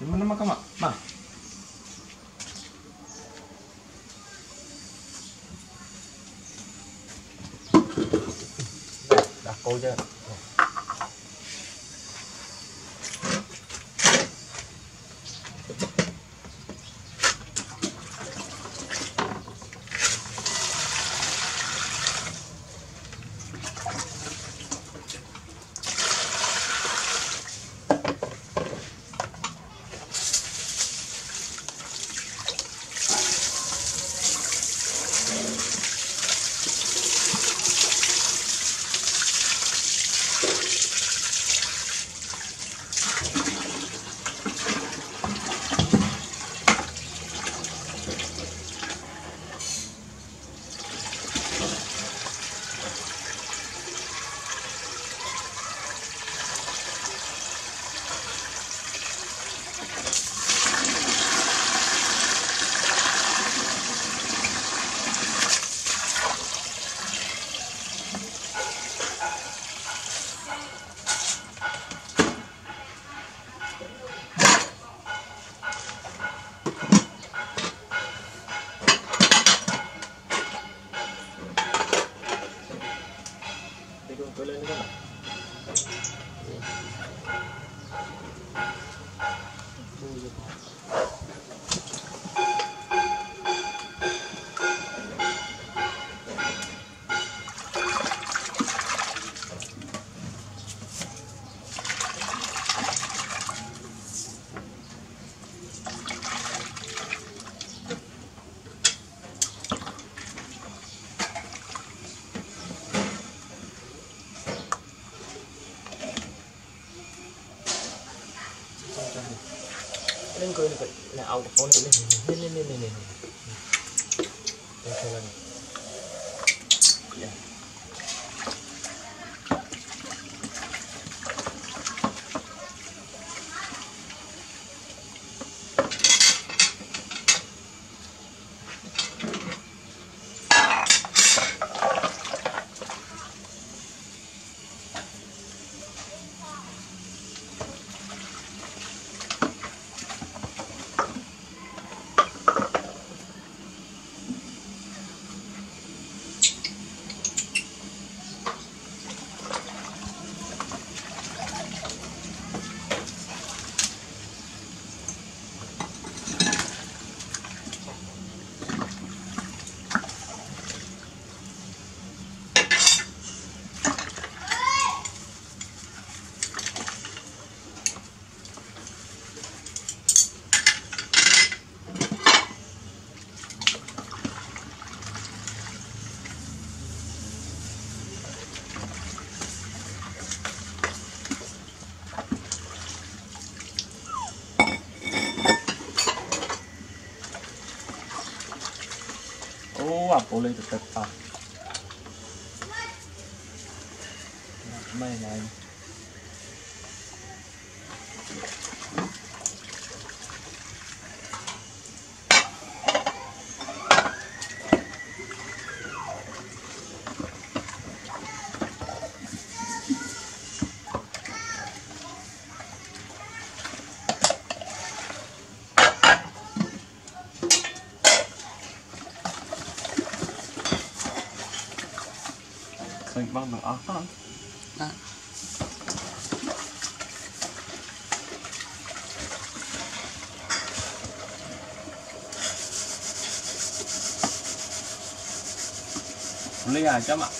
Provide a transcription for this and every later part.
mana makama ma đặt cô chưa? นึ่งเกินก็เอาคนนี้นี่นี่นี่นี่นี่ អាប្រូលេងទៅទឹកអស់ម៉េចឡើយ Vâng, bằng nữa ờ, đó. lấy à chấm ạ.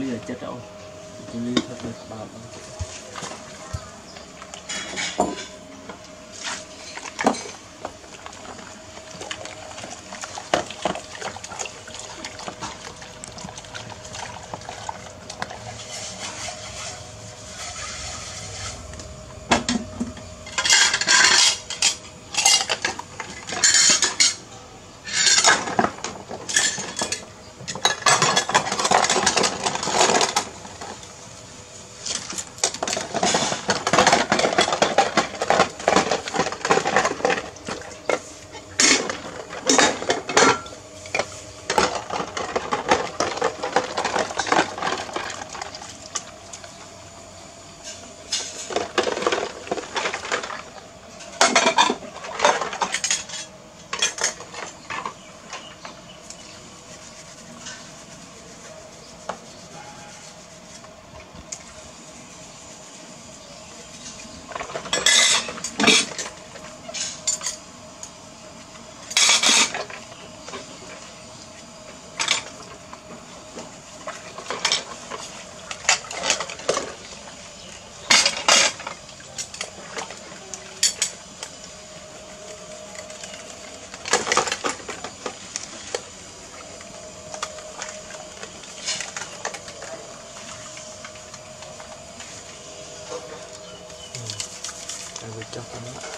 លីចិត្តអូជលីថត់លើក្បាលអូ jumping up.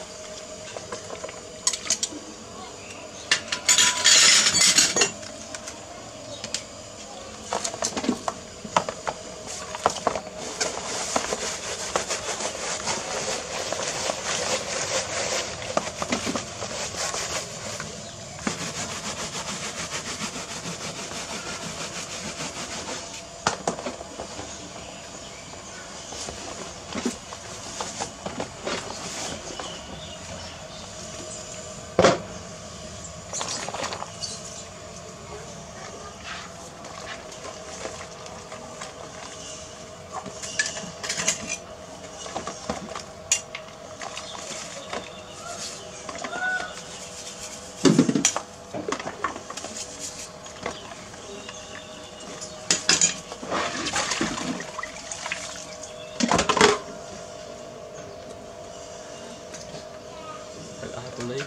তুলেই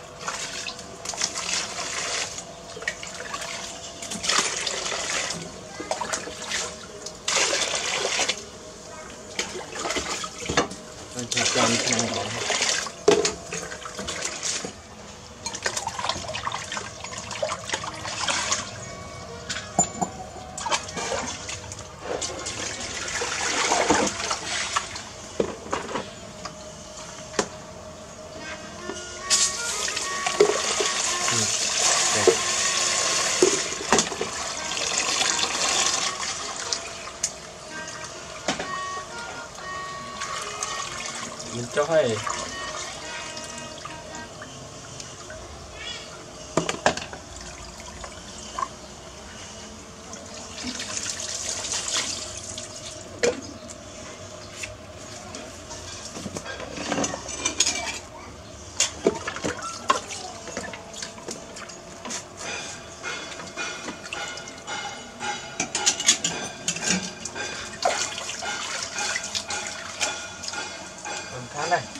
会 này.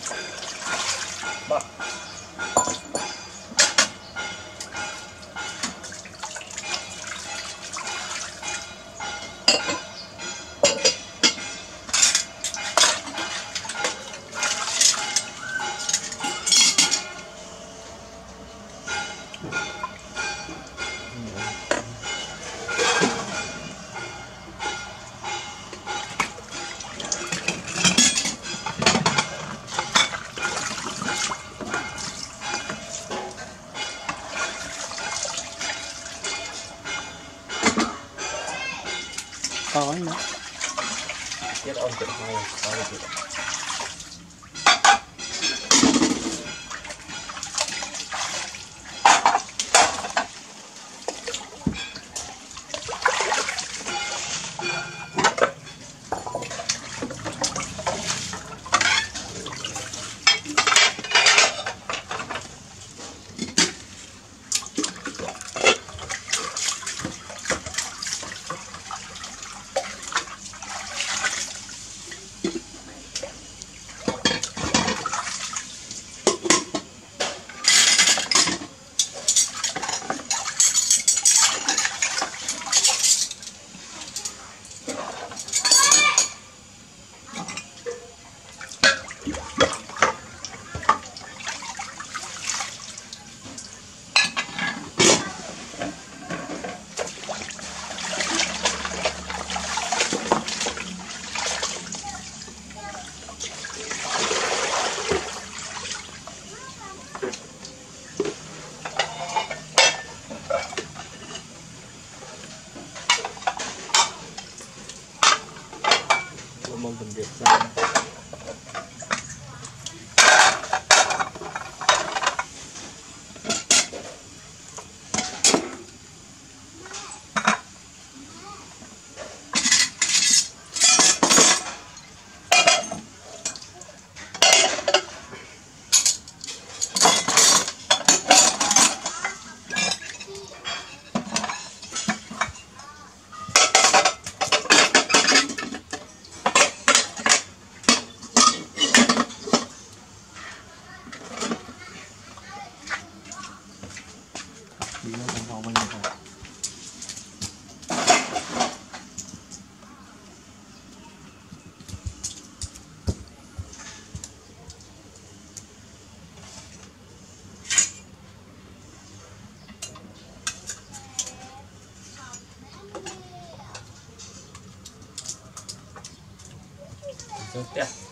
and get some. yeah.